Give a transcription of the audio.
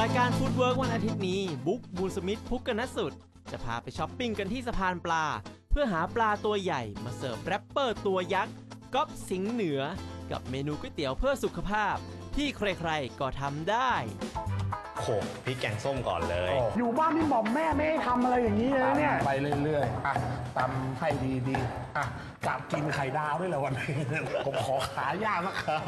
รายการฟู้ดเวิร์กวันอาทิตย์นี้ บุ๊กบูลสมิธพุกกนสุด จะพาไปช้อปปิ้งกันที่สะพานปลา เพื่อหาปลาตัวใหญ่มาเสิร์ฟแรปเปอร์ตัวยักษ์ก๊อบสิงห์เหนือ กับเมนูก๋วยเตี๋ยวเพื่อสุขภาพ ที่ใครๆก็ทำได้ โขลกพริกแกงส้มก่อนเลย อยู่บ้านนี่หม่อมแม่ไม่ให้ทำอะไรอย่างนี้เลยนะเนี่ยไปเรื่อยๆ อะตำให้ดีๆ อะจับกินไข่ดาวด้วยเหรอวันนี้ ผมขอขาย่างสักค่ะ